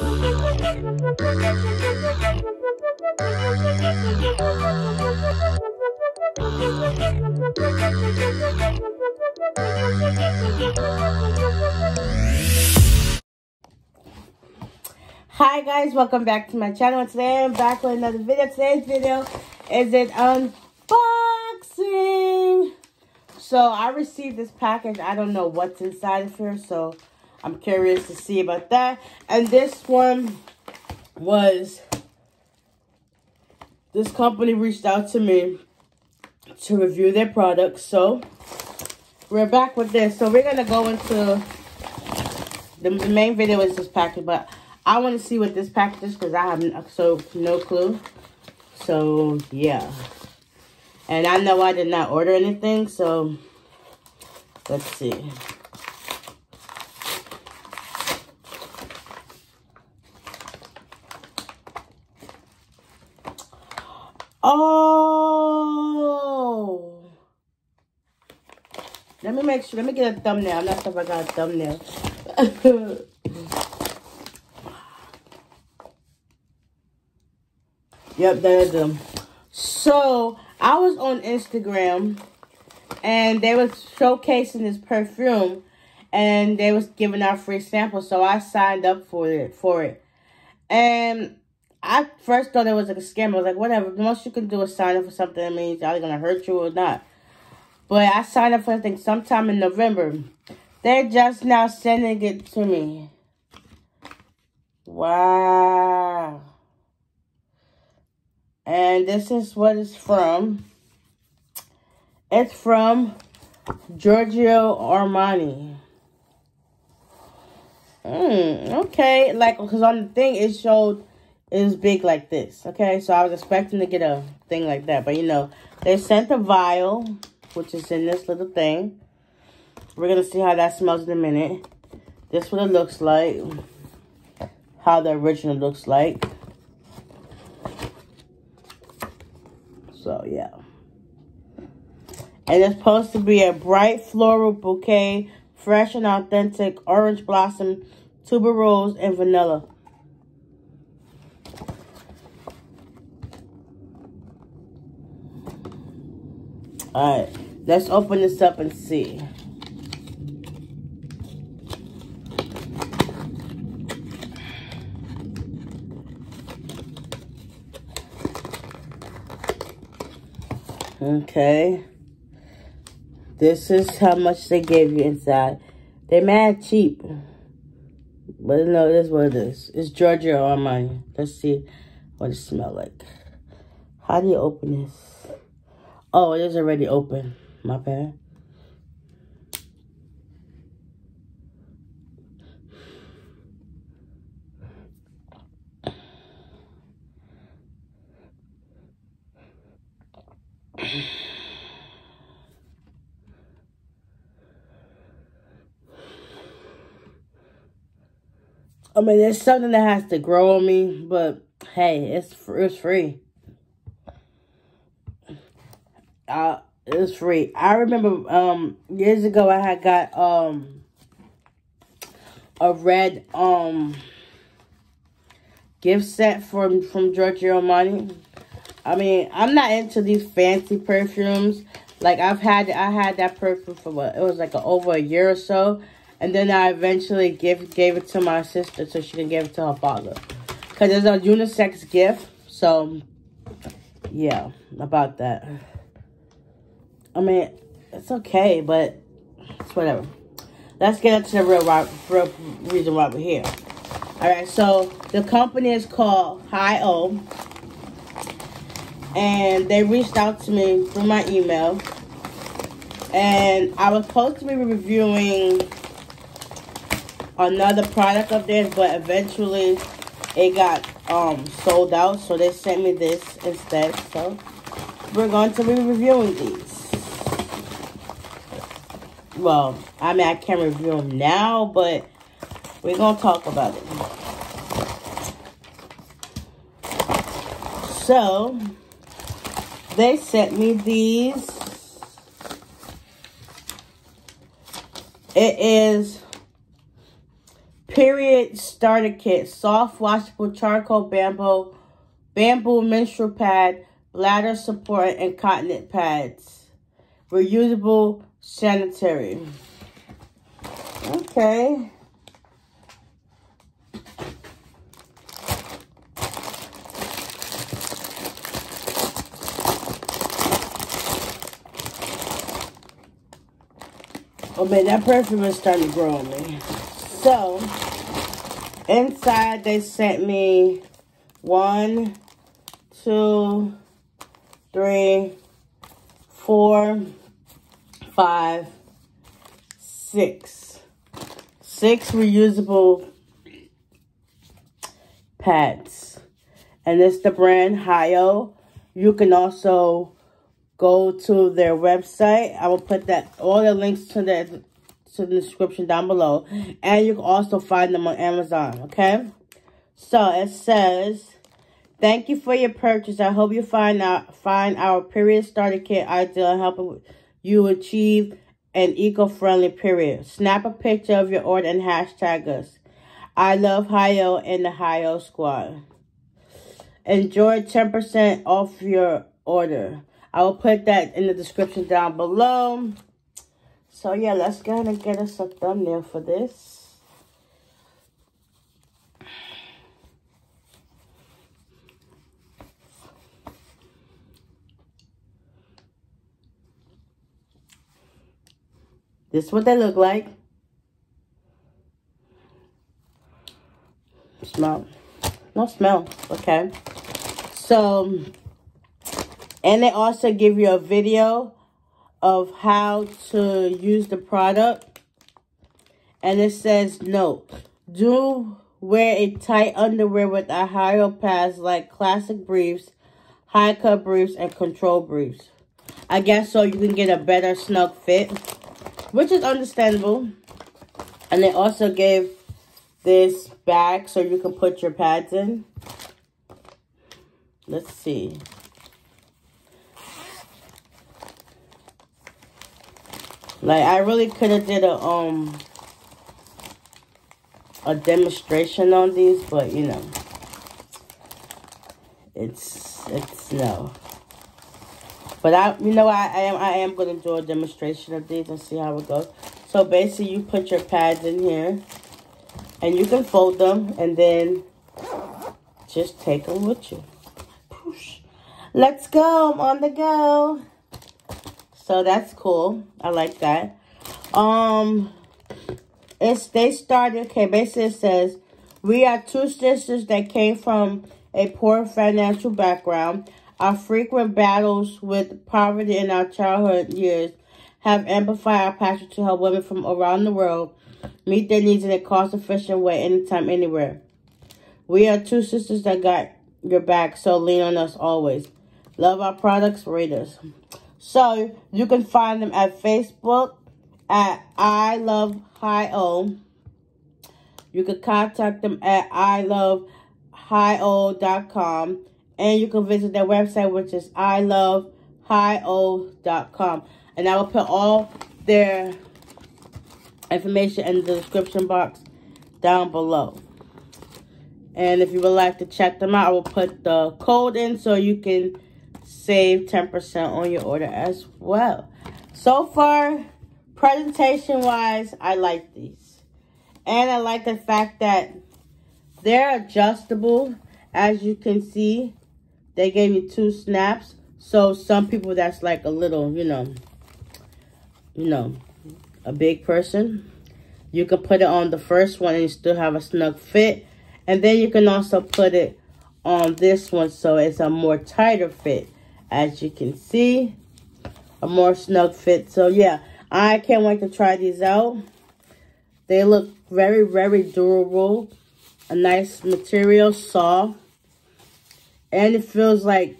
Hi guys, welcome back to my channel. Today I'm back with another video. Today's video is an unboxing. So I received this package. I don't know what's inside of here, so I'm curious to see about that. And this one was, this company reached out to me to review their products. So we're back with this. So we're going to go into, the, the main video is this package, but I want to see what this package is because I have so no clue. So, yeah. And I know I did not order anything, so let's see. Oh! Let me make sure. Let me get a thumbnail. I'm not sure if I got a thumbnail. yep, there's them. So, I was on Instagram and they was showcasing this perfume and they was giving out free samples. So, I signed up for it. For it. And I first thought it was like a scam. I was like, whatever. The most you can do is sign up for something that means either to hurt you or not. But I signed up for think sometime in November. They're just now sending it to me. Wow. And this is what it's from. It's from Giorgio Armani. Hmm, okay. Like, because on the thing, it showed is big like this. Okay, so I was expecting to get a thing like that. But, you know, they sent a vial, which is in this little thing. We're going to see how that smells in a minute. This what it looks like. How the original looks like. So, yeah. And it's supposed to be a bright floral bouquet, fresh and authentic, orange blossom, tuberose, and vanilla. All right, let's open this up and see. Okay. This is how much they gave you inside. They're mad cheap. But no, this is what it is. It's Giorgio Armani. Let's see what it smells like. How do you open this? Oh, it is already open. My bad. I mean, there's something that has to grow on me, but hey, it's it's free. Uh, it was free. I remember um years ago I had got um a red um gift set from from Giorgio Armani. I mean, I'm not into these fancy perfumes. Like I've had I had that perfume for what it was like a, over a year or so, and then I eventually gave gave it to my sister so she can give it to her father. Cause it's a unisex gift, so yeah, about that. I mean, it's okay, but it's whatever. Let's get into the real, real reason why we're here. All right, so the company is called Highoh, and they reached out to me through my email, and I was supposed to be reviewing another product of theirs, but eventually it got um sold out, so they sent me this instead. So we're going to be reviewing these well, I mean, I can't review them now, but we're going to talk about it. So, they sent me these. It is Period Starter Kit. Soft washable charcoal bamboo, bamboo menstrual pad, bladder support, and continent pads. Reusable sanitary. Okay. Oh man, that perfume is starting to grow on me. So, inside they sent me one, two, three, four, five, six. Six reusable pads. And it's the brand Highoh. You can also go to their website. I will put that all the links to the to the description down below. And you can also find them on Amazon, okay? So it says, Thank you for your purchase. I hope you find out find our period starter kit ideal helping you achieve an eco-friendly period. Snap a picture of your order and hashtag us. I love Highoh and the Highoh squad. Enjoy 10% off your order. I will put that in the description down below. So yeah, let's go ahead and get us a thumbnail for this. This is what they look like. Smell. No smell. Okay. So, and they also give you a video of how to use the product. And it says, note, do wear a tight underwear with a Highoh pads like classic briefs, high cut briefs, and control briefs. I guess so you can get a better snug fit, which is understandable. And they also gave this bag so you can put your pads in. Let's see. Like I really could have did a um a demonstration on these, but you know, it's it's no. But I, you know, I, I am I am gonna do a demonstration of these and see how it goes. So basically, you put your pads in here, and you can fold them, and then just take them with you. Let's go! I'm on the go. So that's cool. I like that. Um, it's they started. Okay, basically it says we are two sisters that came from a poor financial background. Our frequent battles with poverty in our childhood years have amplified our passion to help women from around the world meet their needs in a cost-efficient way anytime, anywhere. We are two sisters that got your back, so lean on us always. Love our products, rate us. So you can find them at Facebook at I Love Highoh. You can contact them at I Love Highoh.com. And you can visit their website, which is I Love Highoh.com. And I will put all their information in the description box down below. And if you would like to check them out, I will put the code in so you can save 10% on your order as well. So far, presentation-wise, I like these. And I like the fact that they're adjustable. As you can see, they gave you two snaps. So some people that's like a little, you know, you know, a big person. You can put it on the first one and you still have a snug fit. And then you can also put it on this one so it's a more tighter fit as you can see a more snug fit so yeah i can't wait to try these out they look very very durable a nice material soft and it feels like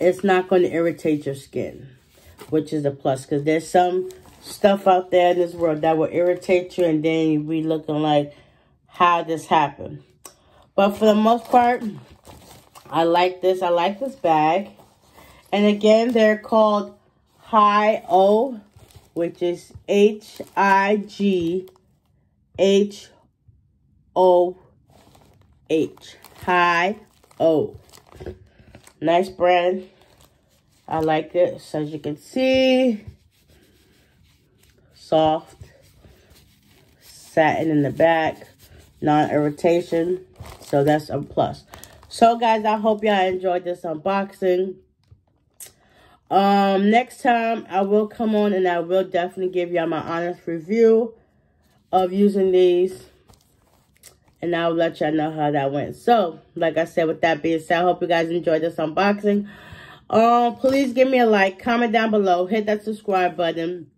it's not going to irritate your skin which is a plus because there's some stuff out there in this world that will irritate you and then you'll be looking like how this happened but for the most part I like this. I like this bag. And again, they're called Highoh, which is H-I-G-H-O. O H. High O. Nice brand. I like it. So as you can see, soft, satin in the back, non-irritation. So that's a plus. So guys, I hope y'all enjoyed this unboxing. Um, next time I will come on and I will definitely give y'all my honest review of using these. And I'll let y'all know how that went. So, like I said, with that being said, I hope you guys enjoyed this unboxing. Um, please give me a like, comment down below, hit that subscribe button.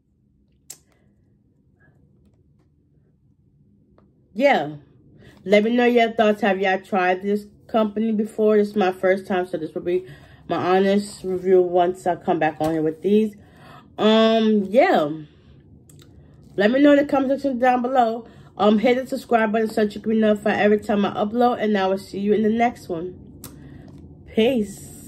Yeah. Let me know your thoughts. Have y'all tried this company before? This is my first time, so this will be my honest review once I come back on here with these. Um, yeah. Let me know in the comment section down below. Um, hit the subscribe button so you can be notified every time I upload. And I will see you in the next one. Peace.